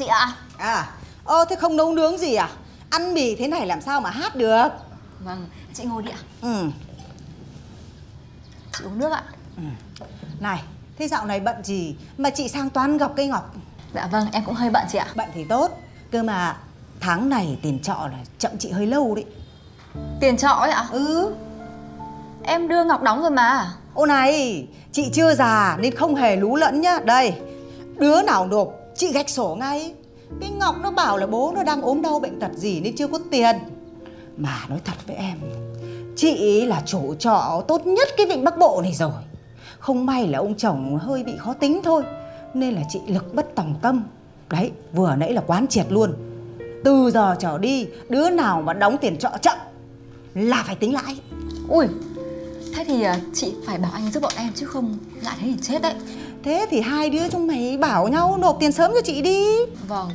Chị ạ. À Ơ thế không nấu nướng gì à? Ăn mì thế này làm sao mà hát được? Vâng chị ngồi đi ạ. Ừ. Chị uống nước ạ. Này Thế dạo này bận gì Mà chị sang toán gặp cây ngọc? Dạ vâng em cũng hơi bận chị ạ. Bận thì tốt Cơ mà tháng này tiền trọ là chậm chị hơi lâu đấy. Tiền trọ ấy ạ? Ừ. Em đưa Ngọc đóng rồi mà. Ô này Chị chưa già nên không hề lú lẫn nhá. Đây Đứa nào nộp Chị gạch sổ ngay. Cái Ngọc nó bảo là bố nó đang ốm đau bệnh tật gì nên chưa có tiền. Mà nói thật với em, Chị là chủ trọ tốt nhất cái vịnh Bắc Bộ này rồi. Không may là ông chồng hơi bị khó tính thôi, Nên là chị lực bất tòng tâm. Đấy, vừa nãy là quán triệt luôn. Từ giờ trở đi, Đứa nào mà đóng tiền trọ chậm Là phải tính lãi. Ui, Thế thì à, chị phải bảo anh giúp bọn em chứ không Lại thế thì chết đấy. Thế thì hai đứa chúng mày bảo nhau nộp tiền sớm cho chị đi. Vâng.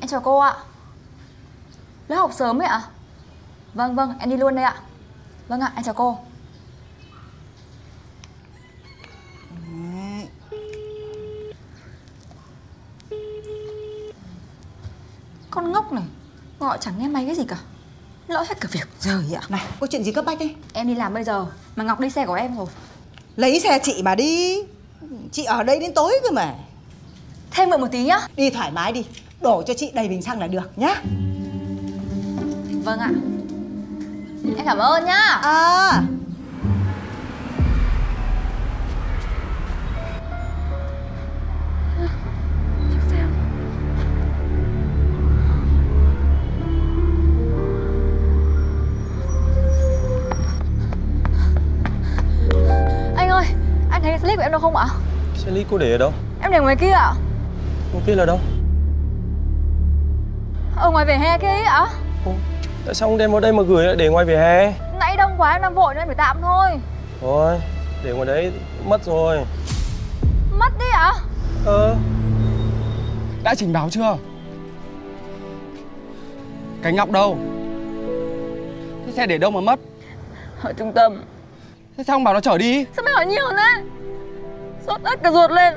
Em chào cô ạ. Lớp học sớm ấy ạ. Vâng vâng em đi luôn đây ạ. Vâng ạ em chào cô. Con ngốc này Gọi chẳng nghe máy cái gì cả Lỡ hết cả việc. Rồi ạ. Này có chuyện gì cấp bách đi Em đi làm bây giờ. Mà Ngọc đi xe của em rồi. Lấy xe chị mà đi. Chị ở đây đến tối cơ mà. Thêm mượn một tí nhá. Đi thoải mái đi. Đổ cho chị đầy bình xăng là được nhá. Vâng ạ. Em cảm ơn nhá. À em đâu không ạ Xe ly cô để ở đâu? Em để ngoài kia ạ Ngoài kia là đâu? Ở ngoài vỉa hè kia ấy ạ Ô, tại sao không đem vào đây mà gửi lại để ngoài vỉa hè? Nãy đông quá em đang vội nên em phải tạm thôi Thôi, để ngoài đấy mất rồi. Mất đi ạ Ờ, Đã trình báo chưa? Cái Ngọc đâu? Thế xe để đâu mà mất? Ở trung tâm Thế sao không bảo nó chở đi? Sao mày hỏi nhiều thế Sốt ớt cả ruột lên.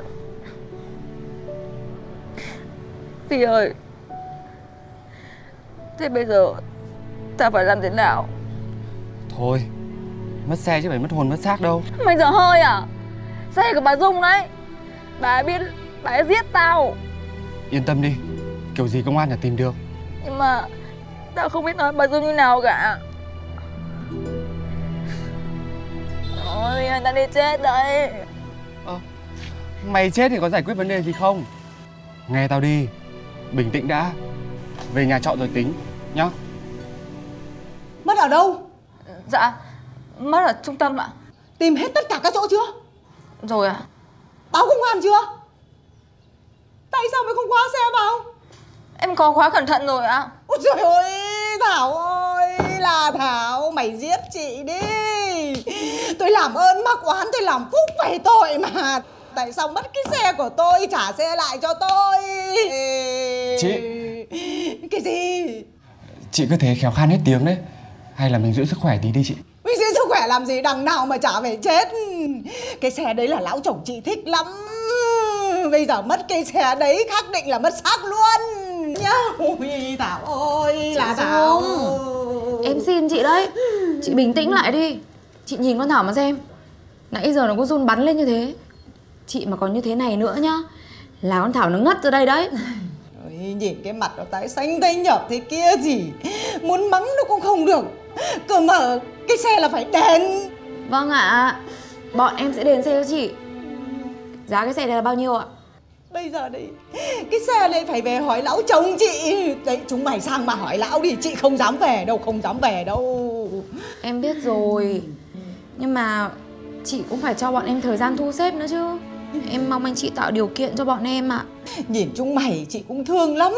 Phi ơi Thế bây giờ Ta phải làm thế nào? Thôi, mất xe chứ phải mất hồn mất xác đâu. Mày dở hơi à? Xe của bà Dung đấy. Bà ấy biết Bà ấy giết tao. Yên tâm đi, kiểu gì công an là tìm được. Nhưng mà Tao không biết nói bà Dung như nào cả. Ôi tao đi chết đây Mày chết thì có giải quyết vấn đề gì không? Nghe tao đi, bình tĩnh đã. Về nhà trọ rồi tính, nhá. Mất ở đâu? Dạ Mất ở trung tâm ạ. Tìm hết tất cả các chỗ chưa? Rồi ạ. Báo công an chưa? Tại sao mày không khóa xe vào? Em có khóa cẩn thận rồi ạ. Ôi trời ơi Thảo ơi là Thảo Mày giết chị đi làm ơn mắc oán tôi làm phúc về tội mà. Tại sao mất cái xe của tôi Trả xe lại cho tôi? Chị. Cái gì? Chị cứ thế khéo khan hết tiếng đấy. Hay là mình giữ sức khỏe tí đi chị. Mình giữ sức khỏe làm gì đằng nào mà chả phải chết. Cái xe đấy là lão chồng chị thích lắm. Bây giờ mất cái xe đấy khẳng định là mất xác luôn. Nhá Ôi Thảo ơi là Thảo. Em xin chị đấy. Chị bình tĩnh lại đi Chị nhìn con Thảo mà xem. Nãy giờ nó có run bắn lên như thế. Chị mà còn như thế này nữa nhá Là con Thảo nó ngất ra đây đấy. Ôi, Nhìn cái mặt nó tái xanh tái nhợt thế kia gì. Muốn mắng nó cũng không được. Cơ mà cái xe là phải đèn Vâng ạ. Bọn em sẽ đền xe cho chị. Giá cái xe này là bao nhiêu ạ? Bây giờ đấy Cái xe này phải về hỏi lão chồng chị. Đấy chúng mày sang mà hỏi lão đi Chị không dám về đâu Không dám về đâu. Em biết rồi Nhưng mà chị cũng phải cho bọn em thời gian thu xếp nữa chứ. Em mong anh chị tạo điều kiện cho bọn em ạ. Nhìn chúng mày chị cũng thương lắm.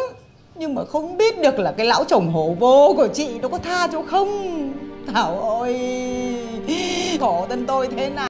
Nhưng mà không biết được là cái lão chồng hổ vô của chị Nó có tha cho không. Thảo ơi Khổ thân tôi thế nào